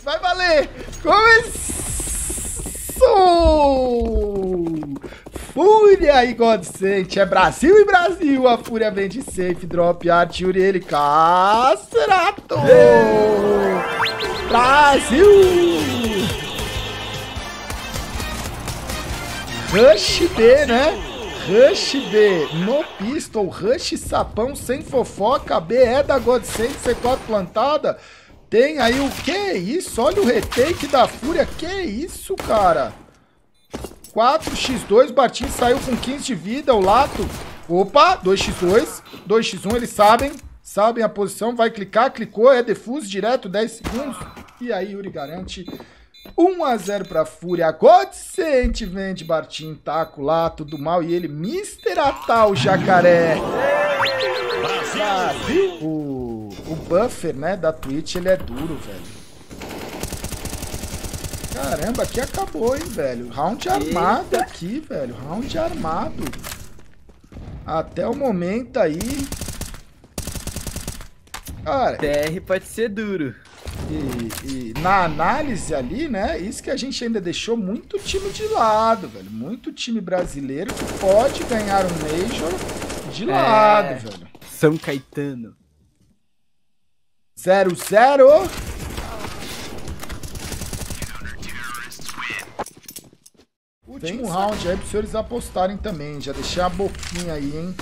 Vai valer! Começou! Fúria e Godsent. É Brasil e Brasil. A Fúria vem de safe. Drop art, Yuri, ele. Casterato! Brasil! Rush B, né? Rush B no pistol, Rush sapão sem fofoca, B é da Godsend, C4 plantada. Tem aí o que isso? Olha o retake da Fúria, que isso, cara? 4x2, Bartim saiu com 15 de vida, o Lato. Opa, 2x2, 2x1, eles sabem, sabem a posição, vai clicar, clicou, é defuse direto, 10 segundos. E aí Yuri garante 1x0 pra Fúria. Godsent vende Bartim, Taco, Lato, do mal e ele, Mr. Atal Jacaré. Brasil! O buffer, né, da Twitch, ele é duro, velho. Caramba, aqui acabou, hein, velho. Round armado Eita. aqui, velho. Round armado. Até o momento aí... Cara... TR pode ser duro. E, e, na análise ali, né? Isso que a gente ainda deixou muito time de lado, velho. Muito time brasileiro que pode ganhar um Major de lado, é... velho. São Caetano. 0-0. Último round aí para os senhores apostarem também. Já deixei a boquinha aí, hein?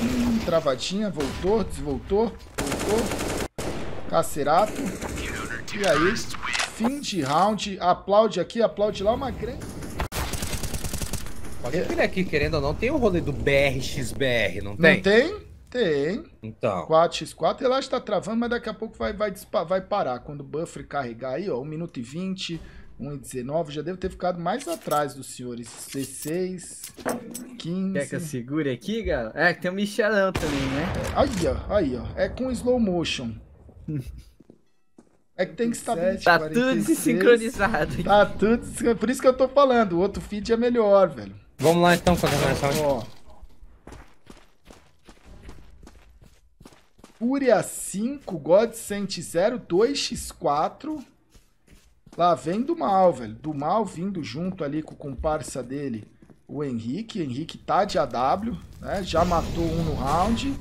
Hum, travadinha, voltou, desvoltou, voltou. Cacerato. E aí, fim de round. Aplaude aqui, aplaude lá, uma grande... Pode vir aqui, querendo ou não, tem o rolê do BRXBR, não tem? Não tem? Tem. Então. 4x4, ele que tá travando, mas daqui a pouco vai, vai, vai parar. Quando o buffer carregar aí, ó, 1 minuto e 20, 1 e 19, já deve ter ficado mais atrás dos senhores. 16, 15... Quer que eu segure aqui, galera? É, tem o um Michelão também, né? Aí, ó, aí, ó. É com slow motion. É que tem que estar Tá 46, tudo sincronizado. Tá tudo. Por isso que eu tô falando. O outro feed é melhor, velho. Vamos lá então fazer mais. Ó. Fúria 5, God 100 2x4. Lá vem do mal, velho. Do mal vindo junto ali com o comparsa dele, o Henrique. O Henrique tá de AW, né? Já matou um no round.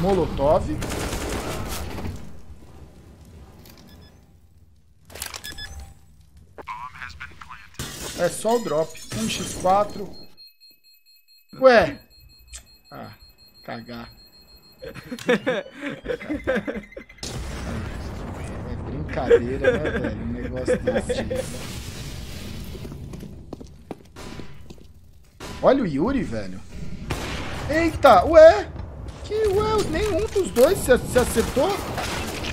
Molotov. É só o drop. 1x4. Ué. Ah, cagar. É brincadeira, né, velho? Um negócio desse Olha o Yuri, velho. Eita, ué. Que ué, nenhum dos dois se, acertou.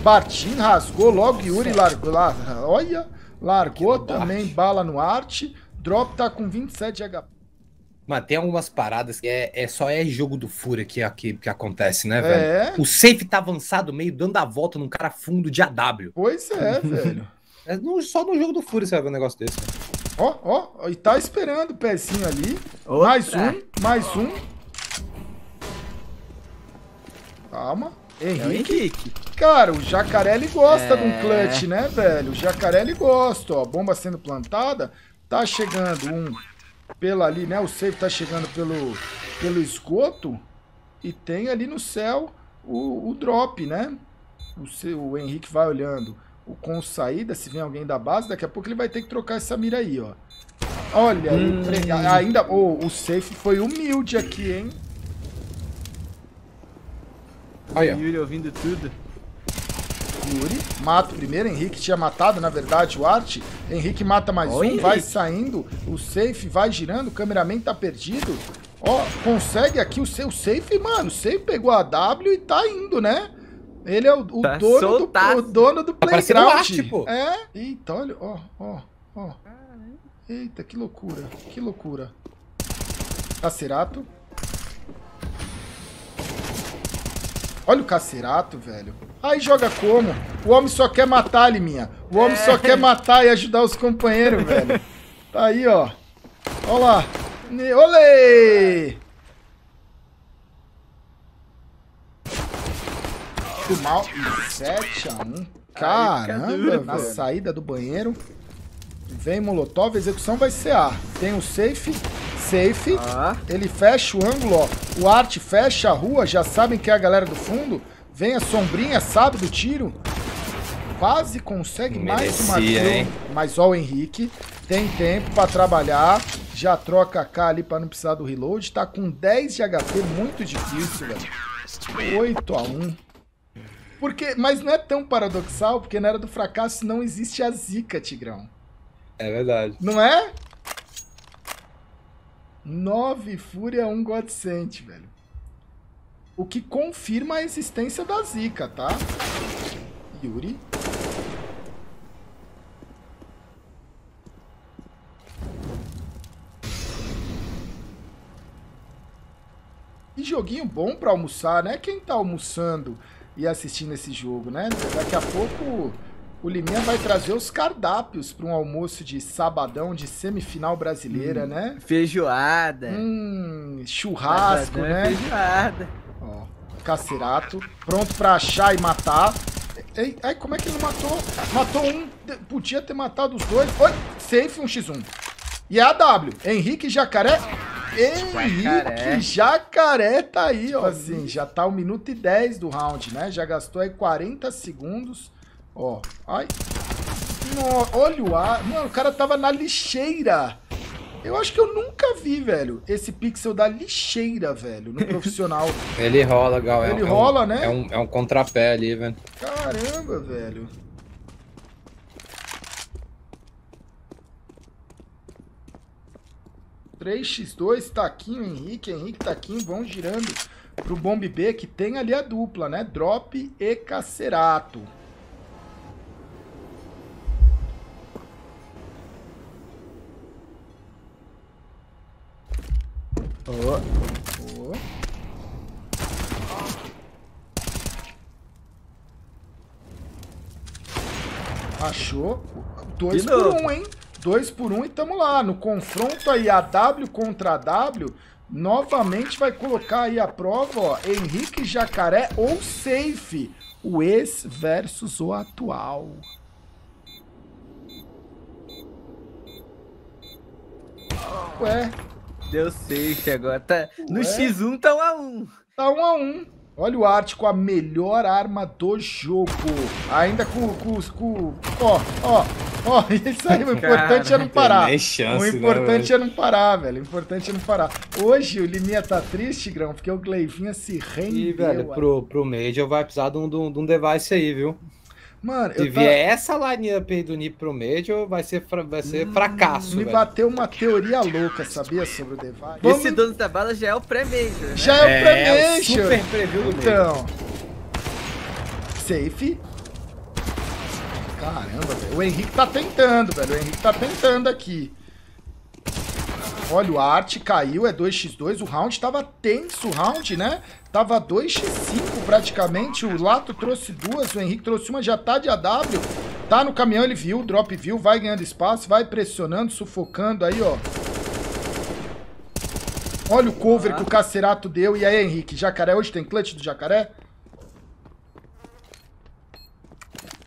Bartim rasgou logo, Yuri largou lá. Olha. Largou também bala no arte. Drop tá com 27 de HP. Mano, tem algumas paradas que é, é só é jogo do fura que, que, que acontece, né, velho? É. O safe tá avançado meio, dando a volta num cara fundo de AW. Pois é, velho. É no, só no jogo do fura você vai ver um negócio desse. Ó, ó, e tá esperando o pezinho ali. Outra. Mais um, mais um. Calma. Henrique. É Henrique. Cara, o Jacaré ele gosta é... de um clutch, né, velho? O Jacaré ele gosta, ó. Bomba sendo plantada. Tá chegando um pela ali, né? O safe tá chegando pelo, pelo esgoto. E tem ali no céu o, o drop, né? O, seu, o Henrique vai olhando o, com saída, se vem alguém da base, daqui a pouco ele vai ter que trocar essa mira aí, ó. Olha aí, hum. ainda... Oh, o safe foi humilde aqui, hein? Olha. Yuri ouvindo tudo. Yuri mata o primeiro. Henrique tinha matado, na verdade, o Art. Henrique mata mais Oi, um, Henrique. vai saindo. O safe vai girando. O cameraman tá perdido. Ó, consegue aqui o seu safe, mano. O safe pegou a W e tá indo, né? Ele é o, o tá dono, do, o dono do tá playground. Arte, pô. É. Eita, olha, ó, ó, ó. Eita, que loucura, que loucura. Acerato. Olha o Cacerato, velho. Aí joga como? O homem só quer matar, Liminha. O homem é. só quer matar e ajudar os companheiros, velho. Tá aí, ó. Olha lá. Olê! Do mal. 7x1. Caramba, na saída do banheiro. Vem Molotov, a execução vai ser A. Tem o safe, safe. Ah. Ele fecha o ângulo, ó. O arte fecha a rua, já sabem que é a galera do fundo. Vem a sombrinha, sabe do tiro. Quase consegue Merecia, mais uma kill. Mas ó o Henrique. Tem tempo pra trabalhar. Já troca a K ali pra não precisar do reload. Tá com 10 de HP, muito difícil, velho. 8 a 1 porque, mas não é tão paradoxal, porque na era do fracasso não existe a zica, Tigrão. É verdade. Não é? 9 Fúria, 1 Godsent, velho. O que confirma a existência da zica, tá? Yuri. E joguinho bom pra almoçar, né? Quem tá almoçando e assistindo esse jogo, né? Daqui a pouco o Liminha vai trazer os cardápios para um almoço de sabadão de semifinal brasileira, hum, né? Feijoada. Hum, churrasco, sabadão, né? Feijoada. Ó, cacerato, pronto para achar e matar. Ei, ai, como é que ele matou? Matou um, podia ter matado os dois. Oi, safe um x1. E é a W, Henrique Jacaré Henrique Jacaré tá aí, ó. Assim, já tá 1 minuto e 10 do round, né? Já gastou aí 40 segundos. Ó, ai. No, olha o ar. Mano, o cara tava na lixeira. Eu acho que eu nunca vi, velho, esse pixel da lixeira, velho, no profissional. Ele rola, Gal. É Ele é rola, um, né? É um, é um contrapé ali, velho. Caramba, velho. 3x2, Taquinho, Henrique, Henrique, Taquinho vão girando pro Bomb B, que tem ali a dupla, né? Drop e Cacerato. Oh. Oh. Achou. Dois por um, hein? 2 por 1 um, e estamos lá. No confronto aí a W contra a W, novamente vai colocar aí a prova, ó, Henrique Jacaré ou Safe, o ex versus o atual. Ué. Deu safe agora. Tá, no X1 tá 1x1. Tá 1x1. Olha o Art com a melhor arma do jogo. Ainda com... com, com ó, ó, ó. Isso aí, o importante Cara, é não parar. Chance, o né, importante né, é não parar, velho. O importante é não parar. Hoje o Liminha tá triste, Grão, porque o Gleivinha se rendeu. E, velho, pro, pro Major vai precisar de um, de um device aí, viu? Mano, Se vier essa line-up aí do Nip pro Major, vai ser, vai ser hum, fracasso. Me velho. bateu uma teoria louca, sabia, sobre o Device? Vamos... Esse dono da bala já é o pré-Major. Né? Já é, o pré-Major. É, super preview do Então. Safe. Caramba, velho. O Henrique tá tentando, velho. O Henrique tá tentando aqui. Olha, o arte caiu, é 2x2. O round tava tenso, o round, né? Tava 2x5 praticamente. O Lato trouxe duas, o Henrique trouxe uma, já tá de AW. Tá no caminhão, ele viu, drop viu, vai ganhando espaço, vai pressionando, sufocando aí, ó. Olha o cover que o Cacerato deu. E aí, Henrique, Jacaré, hoje tem clutch do Jacaré?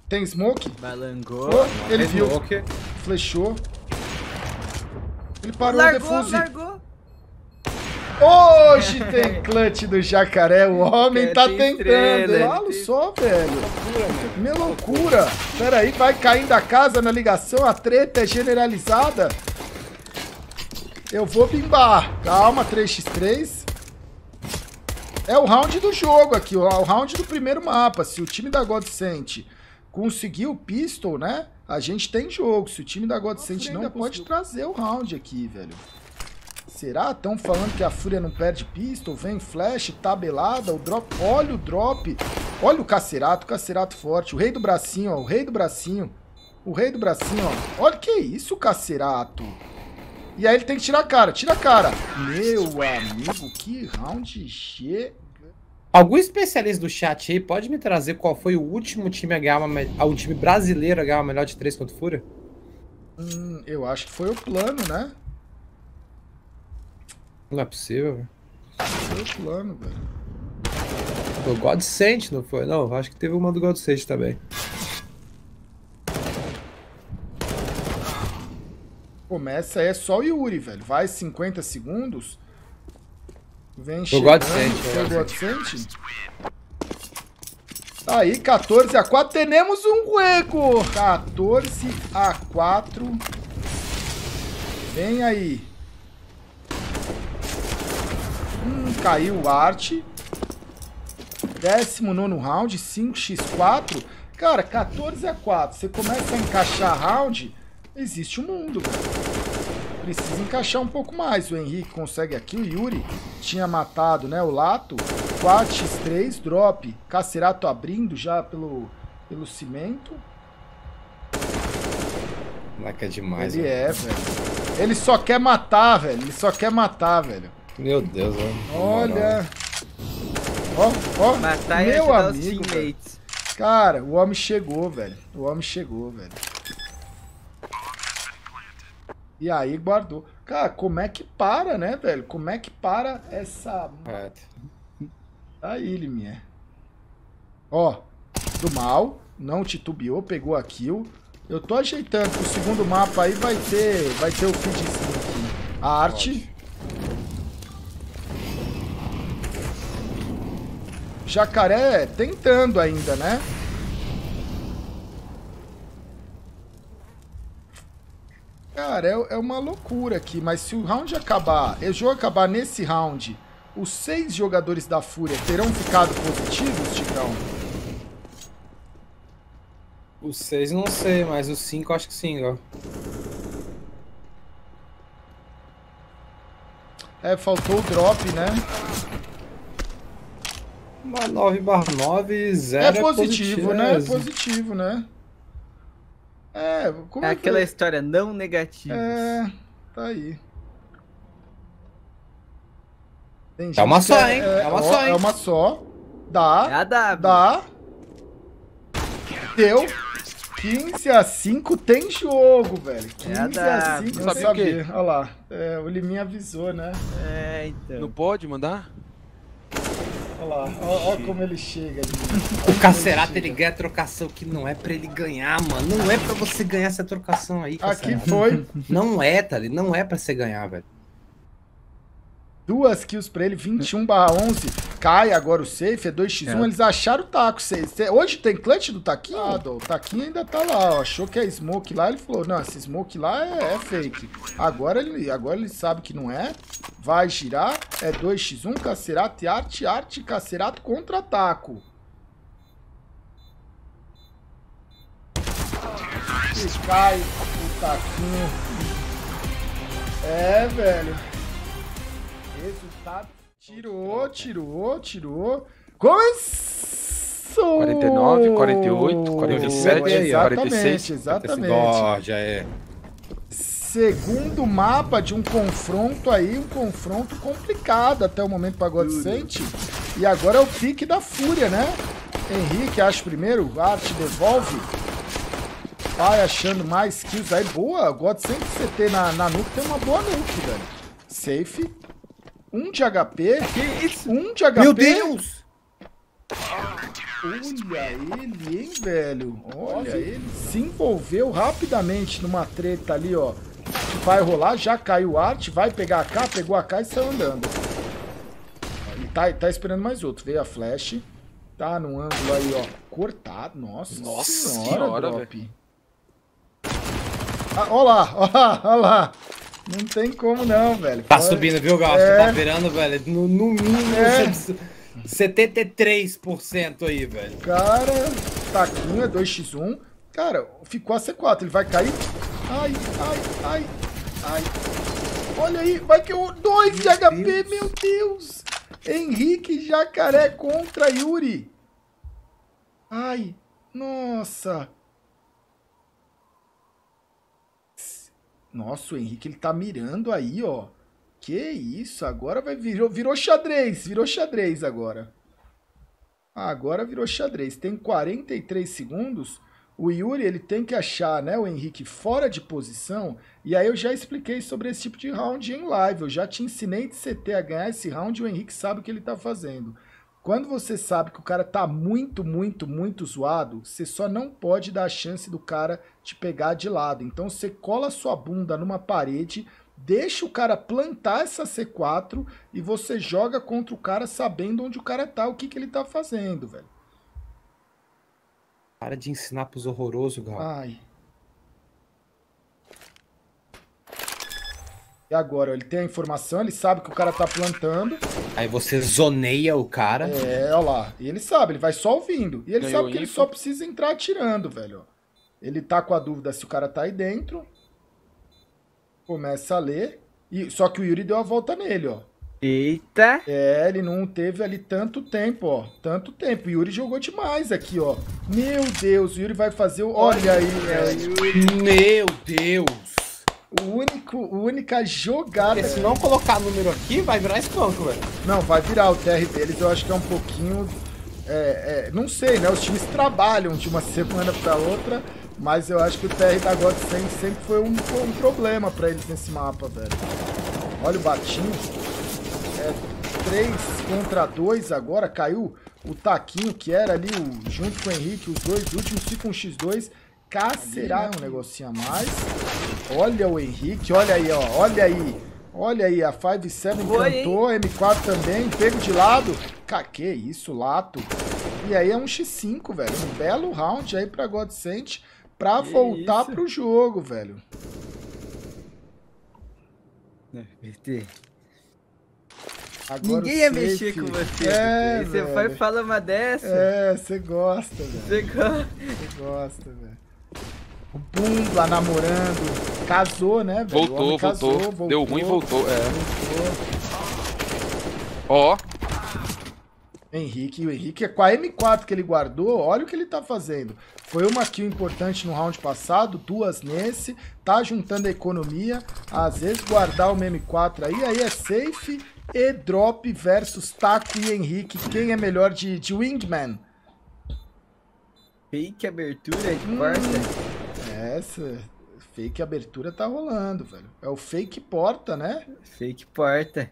Tem smoke? Balangou. Oh, ele viu. Flechou. Ele parou largou, o defuse. Largou. Hoje tem clutch do jacaré, o homem tá tentando. Falo só, velho. Minha loucura. Pera aí, vai caindo a casa na ligação, a treta é generalizada. Eu vou bimbar. Calma, 3x3. É o round do jogo aqui, o round do primeiro mapa. Se o time da Godsent conseguir o pistol, né? A gente tem jogo. Se o time da Godsent não pode trazer o round aqui, velho. Será? Estão falando que a Fúria não perde pistol, vem flash, tabelada, o drop. Olha o drop. Olha o Cacerato, o Cacerato forte. O rei do bracinho, ó. O rei do bracinho. O rei do bracinho, ó. Olha que isso, Cacerato. E aí ele tem que tirar a cara. Tira a cara. Meu amigo, que round G Algum especialista do chat aí pode me trazer qual foi o último time a ganhar uma, ah, um time brasileiro a ganhar uma melhor de 3 contra o Fúria? Hum, eu acho que foi o plano, né? Não é possível, velho. Foi plano, velho. O God Sent, não foi? Não, acho que teve uma do God Sent também. Começa é só o Yuri, velho. Vai 50 segundos. Vem chegando. Sent. O God Sent. Aí, 14 a 4. Temos um Ruego. 14 a 4. Vem aí. Hum, caiu o Art. 19 round, 5x4. Cara, 14 a 4. Você começa a encaixar round, existe um mundo, velho. Precisa encaixar um pouco mais. O Henrique consegue aqui. O Yuri tinha matado, né? O Lato. 4x3, drop. Cacerato abrindo já pelo, pelo cimento. Moleque é demais, Ele velho. é, velho. Ele só quer matar, velho. Ele só quer matar, velho. Meu Deus, velho. Olha. Ó, ó. Matar meu amigo, Cara, o homem chegou, velho. O homem chegou, velho. E aí guardou. Cara, como é que para, né, velho? Como é que para essa... É. Aí, Liminha. Ó, do mal. Não titubeou, pegou a kill. Eu tô ajeitando que o segundo mapa aí vai ter, vai ter o feedzinho aqui. A arte. Pode. Jacaré tentando ainda, né? Cara, é, é, uma loucura aqui, mas se o round acabar, o jogo acabar nesse round, os seis jogadores da Fúria terão ficado positivos, Tigrão? Os seis não sei, mas os cinco acho que sim, ó. É, faltou o drop, né? Uma 9 barra 9, 0 é positivo, é positivo né? É positivo, né? É, como é, é aquela que... história não negativa. É, tá aí. é uma só, é, hein? É, é uma ó, só, hein? É uma só. Dá. É a W. Dá. Deu. 15 a 5 tem jogo, velho. 15 é a 5 não sabia. Olha lá. É, o Liminha avisou, né? É, então. Não pode mandar? Olha lá, olha como ele chega ali. O Cacerato ele ganha a trocação que não é pra ele ganhar, mano. Não é pra você ganhar essa trocação aí, Cacerato. Aqui foi. Não é, tá. Não é pra você ganhar, velho. Duas kills pra ele, 21 barra 11. Cai agora o safe, é 2x1. É. Eles acharam o taco. Hoje tem clutch do taquinho? Ah, o taquinho ainda tá lá, ó. Achou que é smoke lá. Ele falou, não, esse smoke lá é, é fake. Agora ele, agora ele sabe que não é. Vai girar. É 2x1, Cacerato e Arte. Arte, Cacerato contra taco. E cai o taquinho. É, velho. Resultado. Tirou, tirou, tirou. Começou! 49, 48, 47, exatamente, 46. Exatamente. Ó, já é. Segundo mapa de um confronto aí, um confronto complicado até o momento para Godsent. E agora é o pique da fúria, né? Henrique acha primeiro, Arte devolve. Vai achando mais kills aí. Boa, Godsent CT na, na nuke tem uma boa nuke, velho. Safe. Um de HP? Que isso? Um de HP? Meu Deus! Olha ele, hein, velho? Olha ele. Se envolveu rapidamente numa treta ali, ó. Que vai rolar, já caiu o arte, vai pegar a K, pegou a K e saiu andando. E tá, tá esperando mais outro. Veio a flash. Tá no ângulo aí, ó. Cortado. Nossa, Nossa senhora, senhora drop. Ah, ó lá, ó lá, ó lá. Não tem como não, velho. Tá Pode... subindo, viu, Gal? É... Tá virando, velho, no, no mínimo é... 73% aí, velho. Cara, taquinho é 2x1. Cara, ficou a C4, ele vai cair. Ai, ai, ai, ai. Olha aí, vai que o 2 de HP, Deus. meu Deus. Henrique Jacaré contra Yuri. Ai, nossa. Nossa, o Henrique ele tá mirando aí, ó. Que isso, agora vai virou, virou xadrez, virou xadrez agora. Agora virou xadrez. Tem 43 segundos. o Yuri ele tem que achar né, o Henrique fora de posição. E aí eu já expliquei sobre esse tipo de round em live. Eu já te ensinei de CT a ganhar esse round o Henrique sabe o que ele tá fazendo. Quando você sabe que o cara tá muito, muito, muito zoado, você só não pode dar a chance do cara te pegar de lado. Então você cola sua bunda numa parede, deixa o cara plantar essa C4 e você joga contra o cara sabendo onde o cara tá, o que, que ele tá fazendo, velho. Para de ensinar pros horrorosos, Gal. Ai. E agora, ele tem a informação, ele sabe que o cara tá plantando. Aí você zoneia o cara. É, olha lá. E ele sabe, ele vai só ouvindo. E ele Ganhou sabe que info. ele só precisa entrar atirando, velho. Ele tá com a dúvida se o cara tá aí dentro. Começa a ler. E, só que o Yuri deu a volta nele, ó. Eita! É, ele não teve ali tanto tempo, ó. Tanto tempo. O Yuri jogou demais aqui, ó. Meu Deus, o Yuri vai fazer o. Olha aí, é, Meu Deus! O único, a única jogada. Porque se não colocar número aqui, vai virar espanco, velho. Não, vai virar. O TR deles eu acho que é um pouquinho. É, é, não sei, né? Os times trabalham de uma semana para outra, mas eu acho que o TR da God sempre foi um, um problema para eles nesse mapa, velho. Olha o batinho. É 3 contra 2 agora. Caiu o Taquinho, que era ali o, junto com o Henrique. Os dois últimos ficam um X2. Cá será um negocinho a mais. Olha o Henrique, olha aí, ó. Olha aí. Olha aí, a 5-7 cantou, M4 também, pego de lado. Que isso, Lato. E aí é um X5, velho. Um belo round aí pra Godsent pra que voltar isso? pro jogo, velho. BT. Agora Ninguém ia mexer com você. É, você vai e fala uma dessa. É, você gosta, velho. Você gosta. Você gosta, velho. O Bumba namorando. Casou, né, velho? Voltou, casou, voltou. voltou. Deu ruim, voltou. É. Ó. Henrique, o Henrique é com a M4 que ele guardou, olha o que ele tá fazendo. Foi uma kill importante no round passado, duas nesse, tá juntando a economia, às vezes guardar uma M4 aí, aí é safe e drop versus Taco e Henrique, quem é melhor de, de Wingman? Fake abertura de hum, porta. Essa fake abertura tá rolando, velho. É o fake porta, né? Fake porta.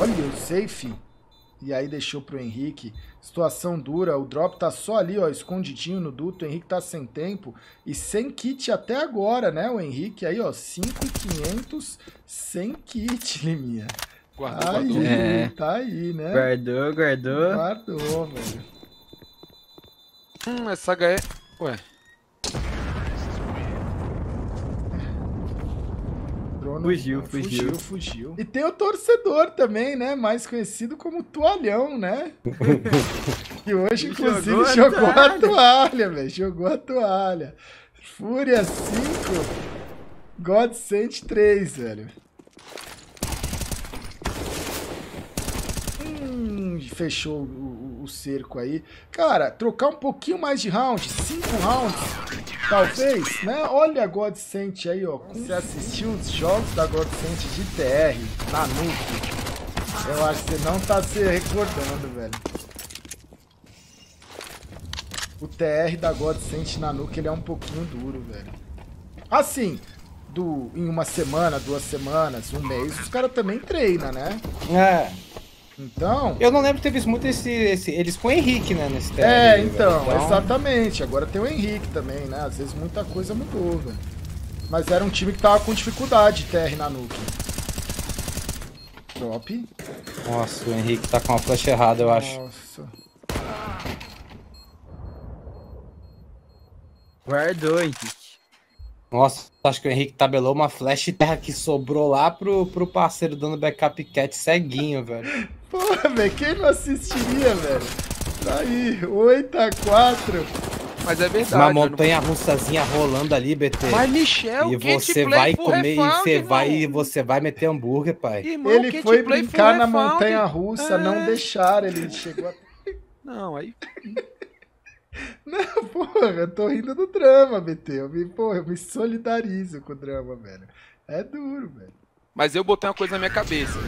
Olha o safe. E aí deixou pro Henrique. Situação dura. O drop tá só ali, ó, escondidinho no duto. O Henrique tá sem tempo. E sem kit até agora, né? O Henrique aí, ó, 5,500 sem kit, Liminha. Guardou, tá guardou. Aí, é. Tá aí, né? Guardou, guardou. Guardou, velho. Hum, essa HE... Ué. Fugiu, fugiu. Fugiu, fugiu. E tem o torcedor também, né? Mais conhecido como Toalhão, né? que hoje, inclusive, jogou, jogou a toalha, toalha velho. Jogou a toalha. Fúria 5, God Sent 3, velho. Fechou o o cerco aí. Cara, trocar um pouquinho mais de round, cinco rounds, talvez, né? Olha a Godsent aí, ó. Você assistiu os jogos da Godsent de TR na Nuke. Eu acho que você não tá se recordando, velho. O TR da Godsent na Nuke, ele é um pouquinho duro, velho. Assim, do, em uma semana, duas semanas, um mês, os caras também treinam, né? É. Então. Eu não lembro ter visto muito esse, esse eles com o Henrique, né? Nesse é, então, então, exatamente. Agora tem o Henrique também, né? Às vezes muita coisa mudou, velho. Mas era um time que tava com dificuldade, TR na nuke. Drop. Nossa, o Henrique tá com a flash errada, eu acho. Nossa. Guardou, Henrique. Nossa, acho que o Henrique tabelou uma flash terra que sobrou lá pro, pro parceiro dando backup cat ceguinho, velho. Porra, velho, quem não assistiria, velho? Tá aí, 8 a 4 Mas é verdade. Uma montanha não... russazinha rolando ali, BT. Mas Michel, e você vai comer e você vai e você vai meter hambúrguer, pai. Irmão, ele foi brincar na montanha russa, é... não deixaram, ele chegou a... Não, aí Não, porra, eu tô rindo do drama, BT. Eu me, porra, eu me solidarizo com o drama, velho. É duro, velho. Mas eu botei uma coisa na minha cabeça.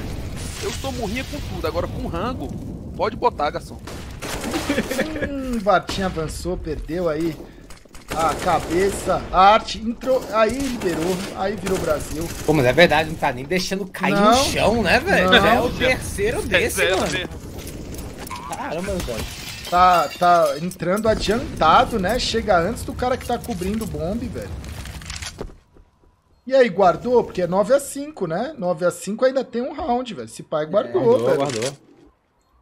Eu tô morria com tudo, agora com rango, pode botar, garçom. hum, Bartinho avançou, perdeu aí a cabeça, a arte entrou, aí liberou, aí virou Brasil. Pô, mas é verdade, não tá nem deixando cair não, no chão, né, velho? Já é o terceiro é desse, mano. Caramba, velho. Tá, tá entrando adiantado, né? Chega antes do cara que tá cobrindo o bombe, velho. E aí, guardou? Porque é 9 a 5 né? 9 a 5 ainda tem um round, velho. Esse pai guardou, é, guardou, velho. Guardou.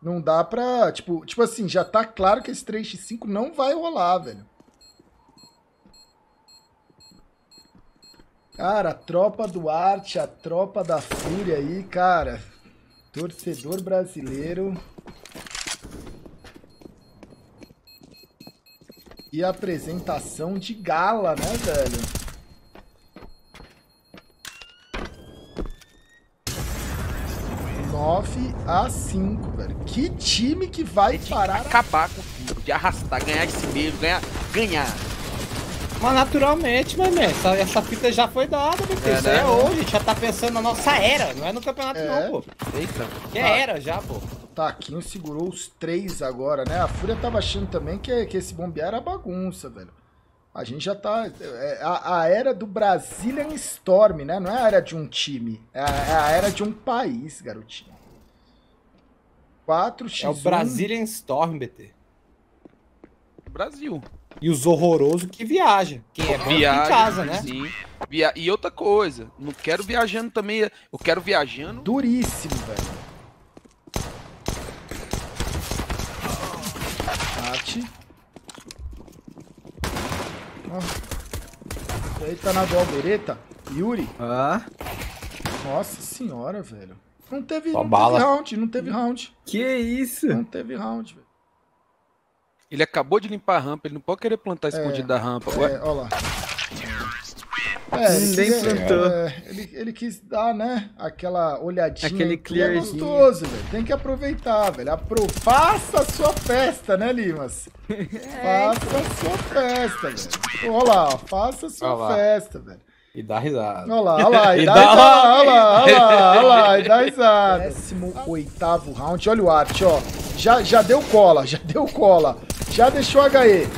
Não dá pra. Tipo, tipo assim, já tá claro que esse 3x5 não vai rolar, velho. Cara, a tropa do Arte, a tropa da Fúria aí, cara. Torcedor brasileiro. E apresentação de gala, né, velho? Nove a cinco, velho. Que time que vai parar... Acabar com tudo, de arrastar, ganhar esse meio, ganhar... ganhar. Mas naturalmente, mas né, essa, essa fita já foi dada, porque é, isso né? é hoje, a gente já tá pensando na nossa era, não é no campeonato é. não, pô. Eita. Que tá. era já, pô. Taquinho segurou os três agora, né? A Fúria tava achando também que, que esse bombear era bagunça, velho. A gente já tá. É, a, a, era do Brazilian Storm, né? Não é a era de um time. É a, é a era de um país, garotinho. 4x1. É o Brazilian Storm, BT. Brasil. E os horrorosos que viaja. Quem é bom viaja, em casa, né? Sim. Via... E outra coisa, não quero viajando também. Eu quero viajando. Duríssimo, velho. Bate. Aí tá na do Albereta. Yuri. Ah. Nossa senhora, velho. Não teve, não teve round, não teve round. Que isso? Não teve round, velho. Ele acabou de limpar a rampa, ele não pode querer plantar é, escondido da rampa. Ué? É, olha lá. É, ele, quis, é, ele, ele, quis dar, né, aquela olhadinha. Aquele clear é gostoso, velho. Tem que aproveitar, velho. Apro... Faça a sua festa, né, Limas? Faça a sua festa, velho. Olha lá, faça a sua olha festa, lá. velho. E dá risada. Olha lá, olha lá, e, e dá, dá risada, olha lá, olha lá, olha lá, e dá risada. 18 round, olha o arte, ó. Já, já deu cola, já deu cola. Já deixou HE.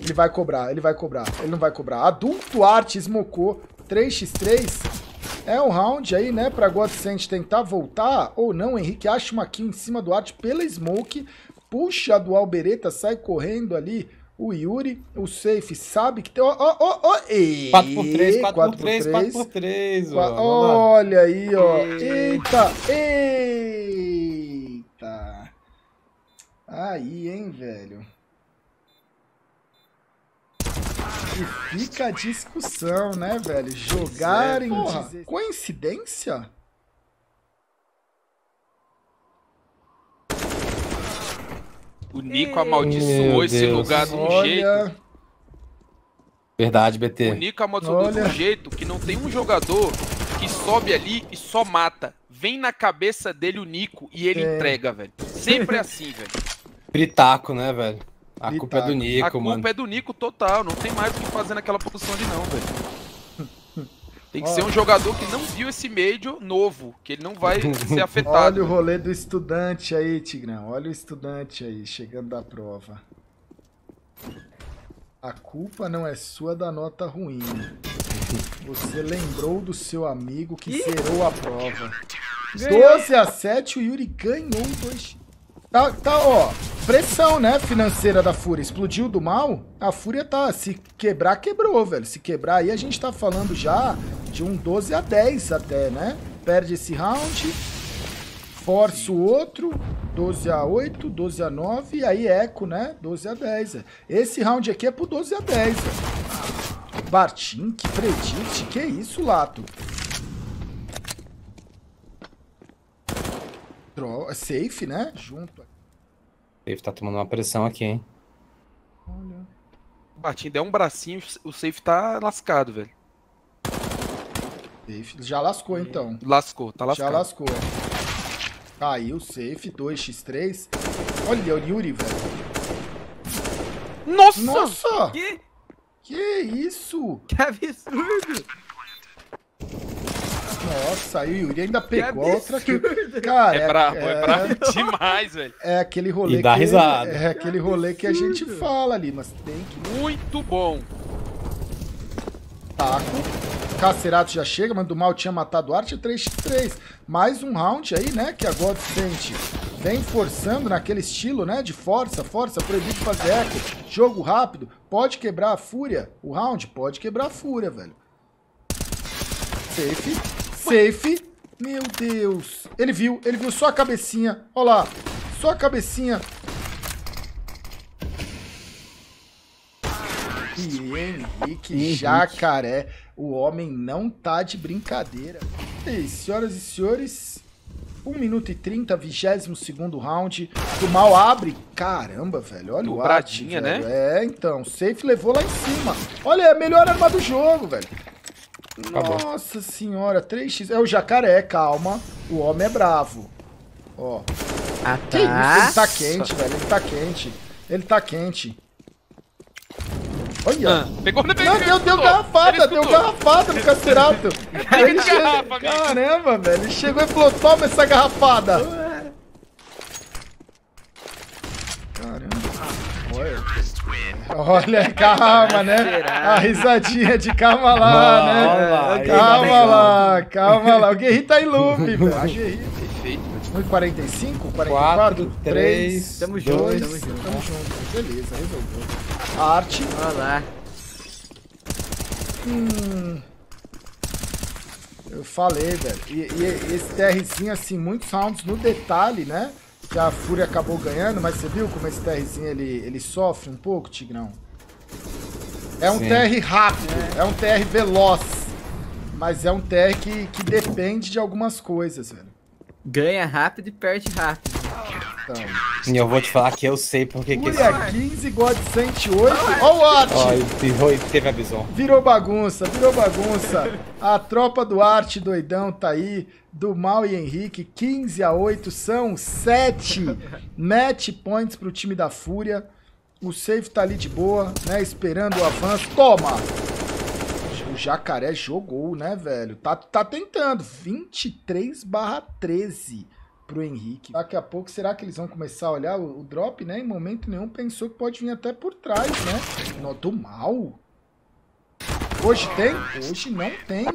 Ele vai cobrar, ele vai cobrar. Ele não vai cobrar. Adulto Arte esmocou 3x3. É um round aí, né, pra Godsend tentar voltar ou não. Henrique acha uma kill em cima do Arte pela smoke. Puxa do Albereta, sai correndo ali. O Yuri, o Safe sabe que tem. Ó, ó, ó, ó. 4x3, 4x3, 4x3. Olha aí, ó. Eita, eita. Aí, hein, velho. E fica a discussão, né, velho? Jogar em... Porra, coincidência? O Nico amaldiçoou esse lugar de um Olha... jeito. Verdade, BT. O Nico amaldiçoou Olha... de um jeito que não tem um jogador que sobe ali e só mata. Vem na cabeça dele o Nico e ele é. entrega, velho. Sempre é assim, velho. Britaco, né, velho? A Britaco. culpa é do Nico, mano. A culpa é do Nico total. Não tem mais o que fazer naquela posição ali, não, velho. Tem que ser um jogador que não viu esse Major novo, que ele não vai ser afetado. Olha o rolê do estudante aí, Tigrão. Olha o estudante aí, chegando da prova. A culpa não é sua da nota ruim. Você lembrou do seu amigo que zerou a prova. 12 a 7, o Yuri ganhou dois. Tá, tá, ó, pressão, né, financeira da Fúria. Explodiu do mal, a Fúria tá, se quebrar, quebrou, velho. Se quebrar aí, a gente tá falando já de um 12 a 10 até, né? Perde esse round, força o outro, 12 a 8, 12 a 9, e aí eco, né? 12 a 10. Esse round aqui é pro 12 a 10, velho. Bartim, que predict, que isso, Lato? É safe, né? Junto. Safe tá tomando uma pressão aqui, hein? Olha. O Batinho der um bracinho, o safe tá lascado, velho. Safe já lascou, então. Lascou, tá lascado. Já lascou. Caiu, safe, 2x3. Olha o Yuri, velho. Nossa! Nossa! Que? Que isso? Que absurdo! Nossa, aí o Yuri ainda pegou outra aqui. Cara, é, é brabo, é, é brabo demais, velho. É aquele rolê e dá que risada. é aquele rolê que a gente fala ali, mas tem que muito bom. Taco. Cacerato já chega, mas do mal tinha matado o Arte 3x3. Mais um round aí, né? Que a Godsent vem forçando naquele estilo, né? De força, força, proibido fazer eco. Jogo rápido. Pode quebrar a fúria. O round pode quebrar a fúria, velho. Safe. Safe. Meu Deus. Ele viu, ele viu só a cabecinha. Olha lá. Só a cabecinha. E Henrique. Jacaré. O homem não tá de brincadeira. E senhoras e senhores, 1 minuto e 30, 22 segundo round. O mal abre. Caramba, velho. Olha Dobradinha, o né? É, então. Safe levou lá em cima. Olha, é a melhor arma do jogo, velho. Acabou. Nossa senhora, 3x. É o jacaré, calma. O homem é bravo. Ó. Ah, Que isso? Ele tá quente, velho. Ele tá quente. Ele tá quente. Olha. Ah, pegou na Não, deu, deu garrafada, deu garrafada no Cacerato. Ele de chegou- garrafa. Caramba, velho. Ele chegou e falou: toma essa garrafada. Caramba. Olha. Calma, né? A risadinha de calma lá, né? Olha lá, aí Calma lá, calma lá. O Guerri tá em loop, velho. A Guerri. Perfeito. 1,45, 44, 4, 3, 3, Tamo 2, junto, tamo junto. Beleza, resolveu. Arte. Olha lá. Hum. Eu falei, velho. E, e esse TRzinho, assim, muitos rounds no detalhe, né? Que a Fúria acabou ganhando, mas você viu como esse TRzinho ele, ele sofre um pouco, Tigrão? É um Sim. TR rápido, é. um TR veloz. Mas é um TR que, que depende de algumas coisas, velho. Ganha rápido e perde rápido. Então, E eu vou te falar que eu sei porque que esse... Fúria 15, God 108. Ó o Arte! Ó, e teve- a visão. Virou bagunça, virou bagunça. A tropa do Arte doidão tá aí. Do Mal e Henrique, 15 a 8, são 7 match points pro time da Fúria. O safe tá ali de boa, né? Esperando o avanço. Toma! O Jacaré jogou, né, velho? Tá, tá tentando. 23 barra 13 pro Henrique. Daqui a pouco, será que eles vão começar a olhar o, o drop, né? Em momento nenhum pensou que pode vir até por trás, né? No, do mal? Hoje tem? Hoje não tem.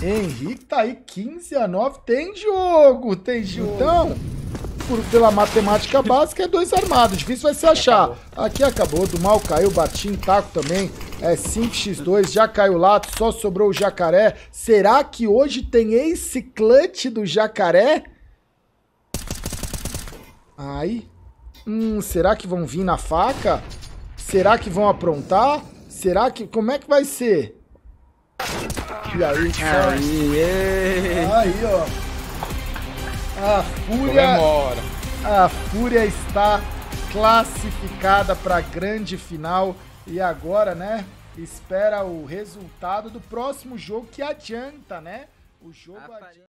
Henrique tá aí 15 a 9. Tem jogo, tem jogo. Então, por, pela matemática básica, é dois armados. Difícil vai se achar. Aqui acabou. Do mal caiu, bati em taco também. É 5x2, já caiu lato, só sobrou o jacaré. Será que hoje tem esse clutch do jacaré? Ai. Hum, será que vão vir na faca? Será que vão aprontar? Será que. Como é que vai ser? E aí, Aí, ei. aí, ó. A Fúria, Comemora. a Fúria está classificada para a grande final e agora, né? Espera o resultado do próximo jogo que adianta, né? O jogo adianta.